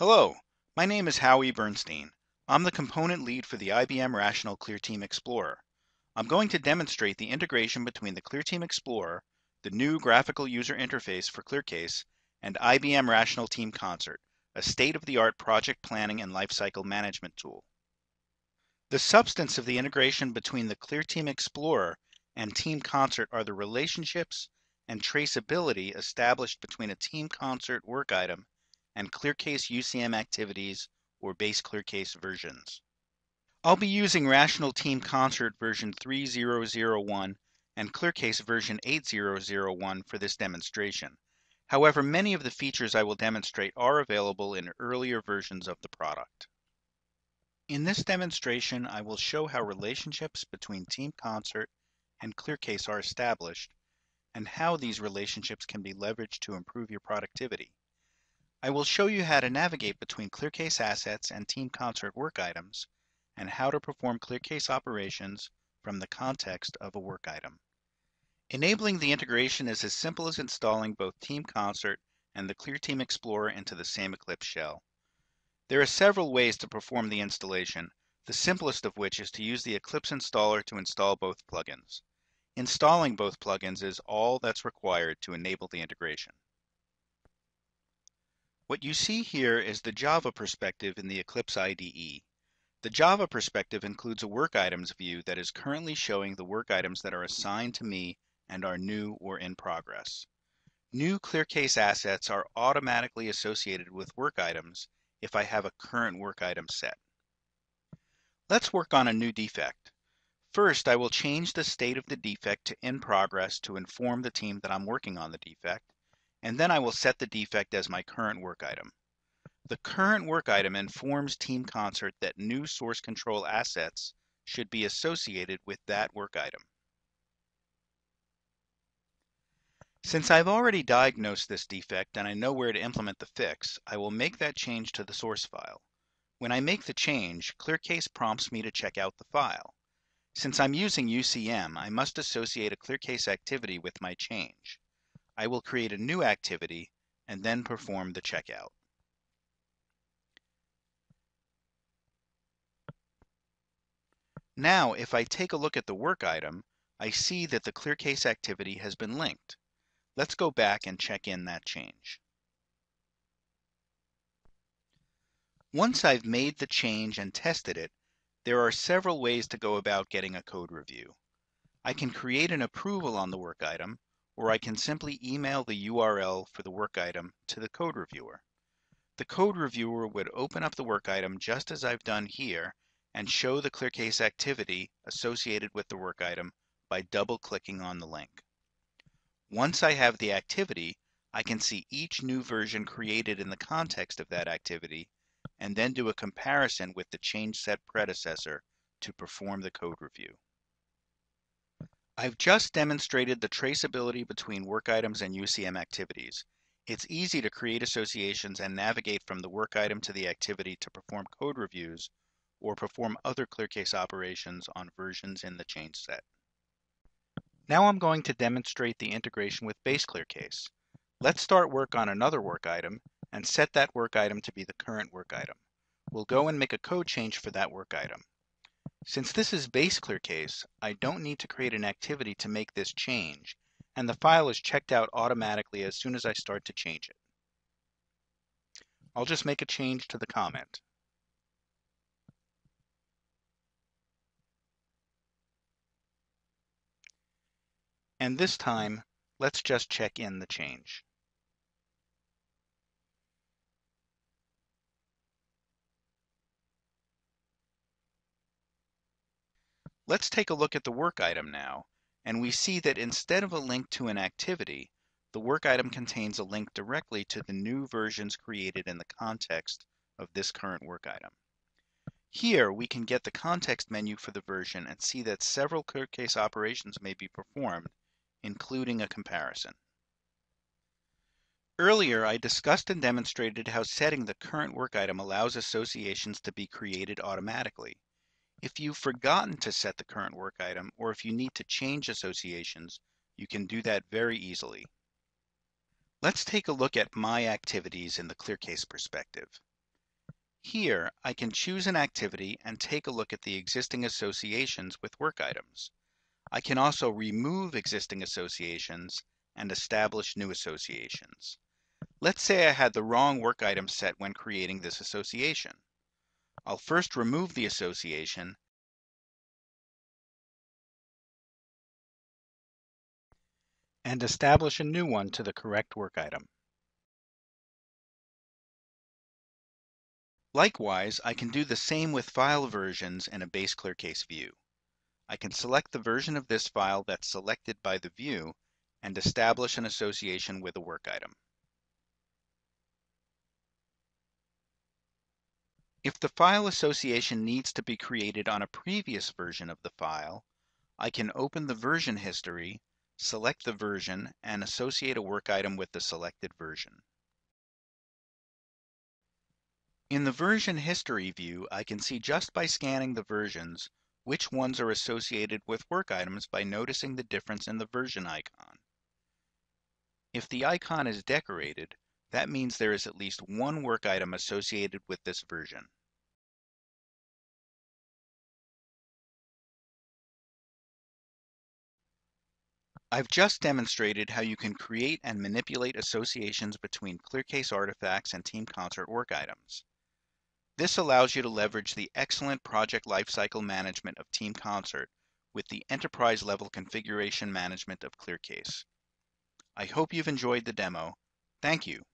Hello, my name is Howie Bernstein. I'm the component lead for the IBM Rational ClearTeam Explorer. I'm going to demonstrate the integration between the ClearTeam Explorer, the new graphical user interface for ClearCase, and IBM Rational Team Concert, a state-of-the-art project planning and lifecycle management tool. The substance of the integration between the ClearTeam Explorer and Team Concert are the relationships and traceability established between a Team Concert work item and ClearCase UCM activities or base ClearCase versions. I'll be using Rational Team Concert version 3001 and ClearCase version 8001 for this demonstration. However, many of the features I will demonstrate are available in earlier versions of the product. In this demonstration, I will show how relationships between Team Concert and ClearCase are established and how these relationships can be leveraged to improve your productivity. I will show you how to navigate between ClearCase assets and Team Concert work items and how to perform ClearCase operations from the context of a work item. Enabling the integration is as simple as installing both Team Concert and the ClearTeam Explorer into the same Eclipse shell. There are several ways to perform the installation, the simplest of which is to use the Eclipse installer to install both plugins. Installing both plugins is all that's required to enable the integration. What you see here is the Java perspective in the Eclipse IDE. The Java perspective includes a work items view that is currently showing the work items that are assigned to me and are new or in progress. New ClearCase assets are automatically associated with work items if I have a current work item set. Let's work on a new defect. First, I will change the state of the defect to in progress to inform the team that I'm working on the defect, and then I will set the defect as my current work item. The current work item informs Team Concert that new source control assets should be associated with that work item. Since I've already diagnosed this defect and I know where to implement the fix, I will make that change to the source file. When I make the change, ClearCase prompts me to check out the file. Since I'm using UCM, I must associate a ClearCase activity with my change. I will create a new activity and then perform the checkout. Now, if I take a look at the work item, I see that the ClearCase activity has been linked. Let's go back and check in that change. Once I've made the change and tested it, there are several ways to go about getting a code review. I can create an approval on the work item, or I can simply email the URL for the work item to the code reviewer. The code reviewer would open up the work item just as I've done here and show the ClearCase activity associated with the work item by double-clicking on the link. Once I have the activity, I can see each new version created in the context of that activity and then do a comparison with the change set predecessor to perform the code review. I've just demonstrated the traceability between work items and UCM activities. It's easy to create associations and navigate from the work item to the activity to perform code reviews or perform other ClearCase operations on versions in the change set. Now I'm going to demonstrate the integration with base ClearCase. Let's start work on another work item and set that work item to be the current work item. We'll go and make a code change for that work item. Since this is base ClearCase, I don't need to create an activity to make this change, and the file is checked out automatically as soon as I start to change it. I'll just make a change to the comment. And this time, let's just check in the change. Let's take a look at the work item now, and we see that instead of a link to an activity, the work item contains a link directly to the new versions created in the context of this current work item. Here, we can get the context menu for the version and see that several ClearCase operations may be performed including a comparison. Earlier, I discussed and demonstrated how setting the current work item allows associations to be created automatically. If you've forgotten to set the current work item, or if you need to change associations, you can do that very easily. Let's take a look at My Activities in the ClearCase perspective. Here, I can choose an activity and take a look at the existing associations with work items. I can also remove existing associations and establish new associations. Let's say I had the wrong work item set when creating this association. I'll first remove the association and establish a new one to the correct work item. Likewise, I can do the same with file versions in a base ClearCase view. I can select the version of this file that's selected by the view and establish an association with a work item. If the file association needs to be created on a previous version of the file, I can open the version history, select the version, and associate a work item with the selected version. In the version history view, I can see just by scanning the versions which ones are associated with work items by noticing the difference in the version icon. If the icon is decorated, that means there is at least one work item associated with this version. I've just demonstrated how you can create and manipulate associations between ClearCase artifacts and Team Concert work items. This allows you to leverage the excellent project lifecycle management of Team Concert with the enterprise level configuration management of ClearCase. I hope you've enjoyed the demo. Thank you.